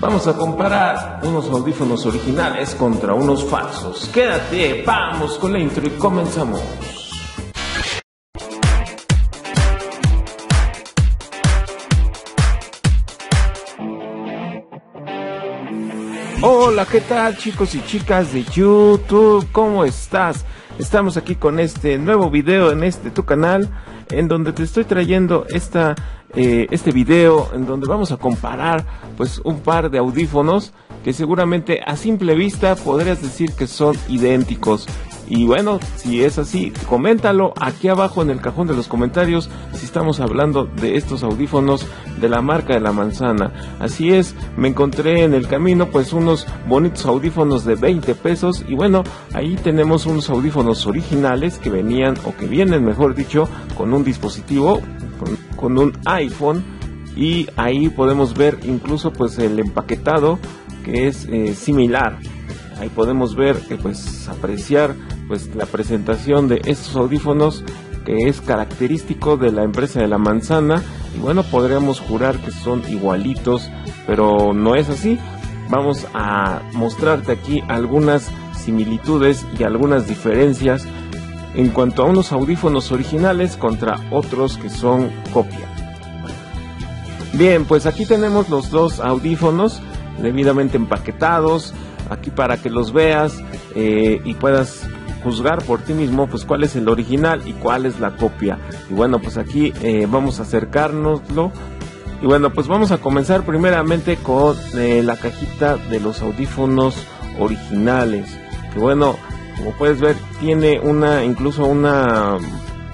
Vamos a comparar unos audífonos originales contra unos falsos. Quédate, vamos con la intro y comenzamos. Hola, ¿qué tal chicos y chicas de YouTube? ¿Cómo estás? Estamos aquí con este nuevo video en este tu canal en donde te estoy trayendo esta, eh, este video en donde vamos a comparar pues un par de audífonos que seguramente a simple vista podrías decir que son idénticos. Y bueno, si es así, coméntalo aquí abajo en el cajón de los comentarios si estamos hablando de estos audífonos de la marca de la manzana. Así es, me encontré en el camino pues unos bonitos audífonos de 20 pesos y bueno, ahí tenemos unos audífonos originales que venían o que vienen mejor dicho con un dispositivo, con, un iPhone y ahí podemos ver incluso pues el empaquetado que es eh, similar. Ahí podemos ver, que pues apreciar pues la presentación de estos audífonos que es característico de la empresa de la manzana. Y bueno podríamos jurar que son igualitos pero no es así. Vamos a mostrarte aquí algunas similitudes y algunas diferencias en cuanto a unos audífonos originales contra otros que son copia. Bien pues aquí tenemos los dos audífonos debidamente empaquetados aquí para que los veas eh, y puedas juzgar por ti mismo pues cuál es el original y cuál es la copia. Y bueno, pues aquí eh, vamos a acercárnoslo. Y bueno, pues vamos a comenzar primeramente con eh, la cajita de los audífonos originales. Que bueno, como puedes ver, tiene una, incluso una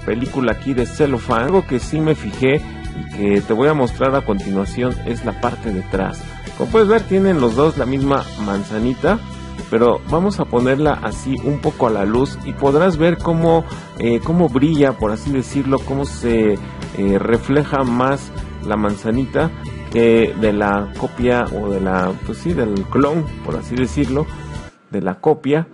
película aquí de celofán. Algo que sí me fijé y que te voy a mostrar a continuación es la parte de atrás. Como puedes ver, tienen los dos la misma manzanita pero vamos a ponerla así un poco a la luz y podrás ver cómo, eh, cómo brilla, por así decirlo, cómo se eh, refleja más la manzanita que de la copia o de la, pues sí, del clon, por así decirlo, de la copia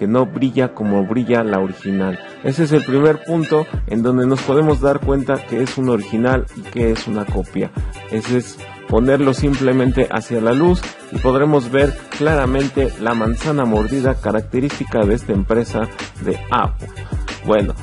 que no brilla como brilla la original. Ese es el primer punto en donde nos podemos dar cuenta que es un original y que es una copia. Ese es ponerlo simplemente hacia la luz y podremos ver claramente la manzana mordida característica de esta empresa de Apple. Bueno,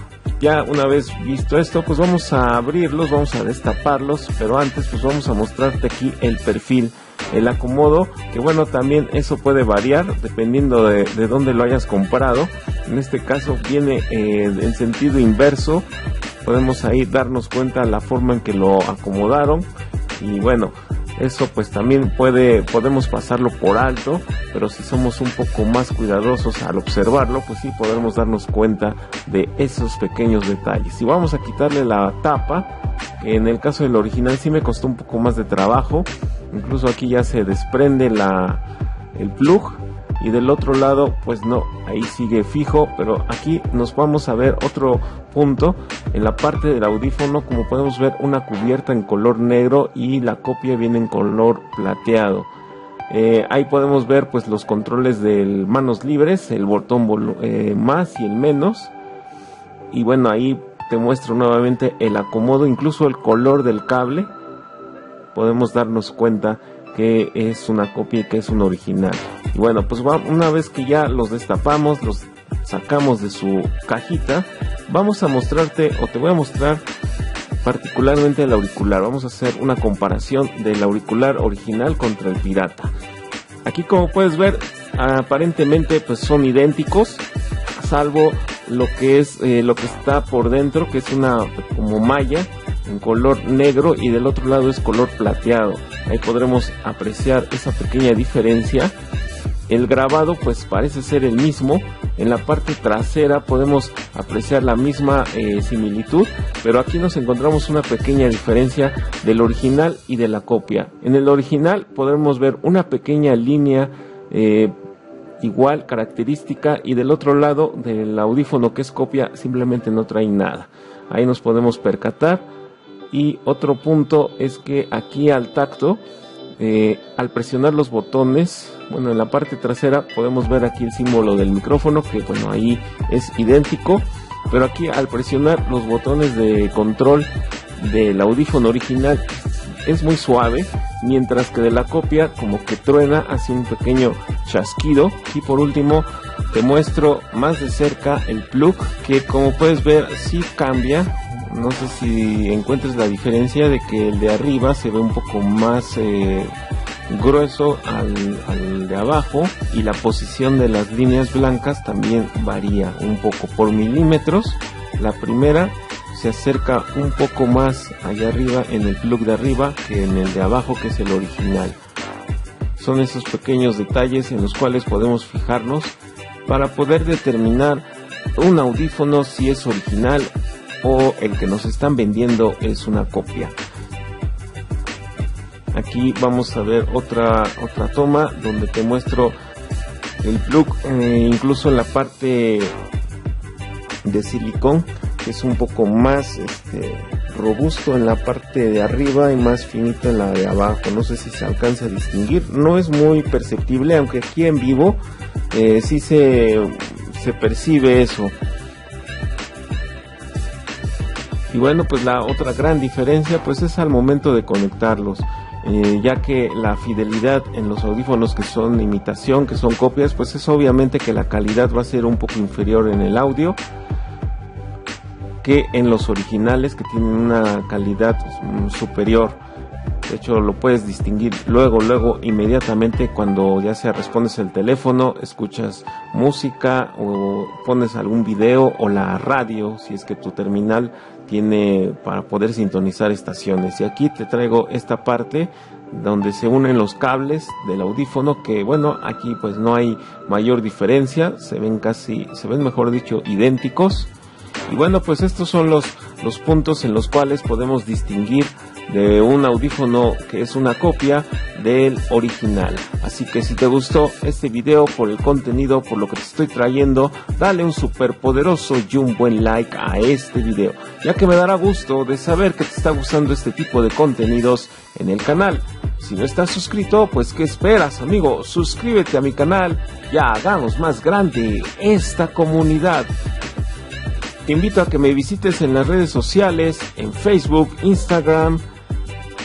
ya una vez visto esto, pues vamos a abrirlos, vamos a destaparlos, pero antes pues vamos a mostrarte aquí el perfil, el acomodo, que bueno, también eso puede variar dependiendo de, de dónde lo hayas comprado. En este caso viene eh, en sentido inverso, podemos ahí darnos cuenta la forma en que lo acomodaron y bueno, eso pues también puede podemos pasarlo por alto pero si somos un poco más cuidadosos al observarlo pues sí podemos darnos cuenta de esos pequeños detalles. Y vamos a quitarle la tapa que en el caso del original sí me costó un poco más de trabajo. Incluso aquí ya se desprende la el plug y del otro lado pues no ahí sigue fijo pero aquí nos vamos a ver otro punto. En la parte del audífono como podemos ver una cubierta en color negro y la copia viene en color plateado. Eh, ahí podemos ver pues los controles del manos libres el botón eh, más y el menos. Y bueno ahí te muestro nuevamente el acomodo incluso el color del cable. Podemos darnos cuenta que es una copia y que es un original. Y bueno, pues una vez que ya los destapamos, los sacamos de su cajita, vamos a mostrarte o te voy a mostrar particularmente el auricular. Vamos a hacer una comparación del auricular original contra el pirata. Aquí como puedes ver, aparentemente pues son idénticos, salvo lo que es eh, lo que está por dentro, que es una como malla en color negro y del otro lado es color plateado. Ahí podremos apreciar esa pequeña diferencia. El grabado pues parece ser el mismo. En la parte trasera podemos apreciar la misma eh, similitud, pero aquí nos encontramos una pequeña diferencia del original y de la copia. En el original podremos ver una pequeña línea eh, igual característica y del otro lado del audífono que es copia simplemente no trae nada. Ahí nos podemos percatar y otro punto es que aquí al tacto, eh, al presionar los botones, bueno, en la parte trasera podemos ver aquí el símbolo del micrófono, que bueno, ahí es idéntico, pero aquí al presionar los botones de control del audífono original es muy suave mientras que de la copia como que truena, hace un pequeño chasquido. Y por último te muestro más de cerca el plug que como puedes ver sí cambia. No sé si encuentres la diferencia de que el de arriba se ve un poco más eh, grueso al, al, de abajo y la posición de las líneas blancas también varía un poco por milímetros. La primera se acerca un poco más allá arriba en el plug de arriba que en el de abajo que es el original. Son esos pequeños detalles en los cuales podemos fijarnos para poder determinar un audífono si es original o el que nos están vendiendo es una copia. Aquí vamos a ver otra otra toma donde te muestro el plug eh, incluso en la parte de silicón es un poco más este, robusto en la parte de arriba y más finito en la de abajo. No sé si se alcanza a distinguir. No es muy perceptible, aunque aquí en vivo eh, sí se, se percibe eso. Y bueno, pues la otra gran diferencia pues es al momento de conectarlos. Eh, ya que la fidelidad en los audífonos que son imitación, que son copias, pues es obviamente que la calidad va a ser un poco inferior en el audio que en los originales que tienen una calidad mm, superior. De hecho, lo puedes distinguir luego, luego, inmediatamente cuando ya sea respondes el teléfono, escuchas música o pones algún video o la radio, si es que tu terminal tiene para poder sintonizar estaciones. Y aquí te traigo esta parte donde se unen los cables del audífono que bueno aquí pues no hay mayor diferencia se ven casi se ven mejor dicho idénticos y bueno, pues estos son los, los puntos en los cuales podemos distinguir de un audífono que es una copia del original. Así que si te gustó este video por el contenido, por lo que te estoy trayendo, dale un super poderoso y un buen like a este video, ya que me dará gusto de saber que te está gustando este tipo de contenidos en el canal. Si no estás suscrito, pues ¿qué esperas, amigo? Suscríbete a mi canal, ya hagamos más grande esta comunidad. Te invito a que me visites en las redes sociales, en Facebook, Instagram,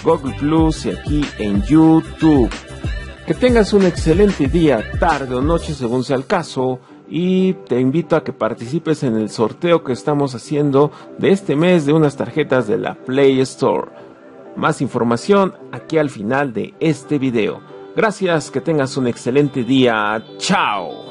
Google Plus y aquí en YouTube. Que tengas un excelente día, tarde o noche según sea el caso y te invito a que participes en el sorteo que estamos haciendo de este mes de unas tarjetas de la Play Store. Más información aquí al final de este video. Gracias, que tengas un excelente día. Chao.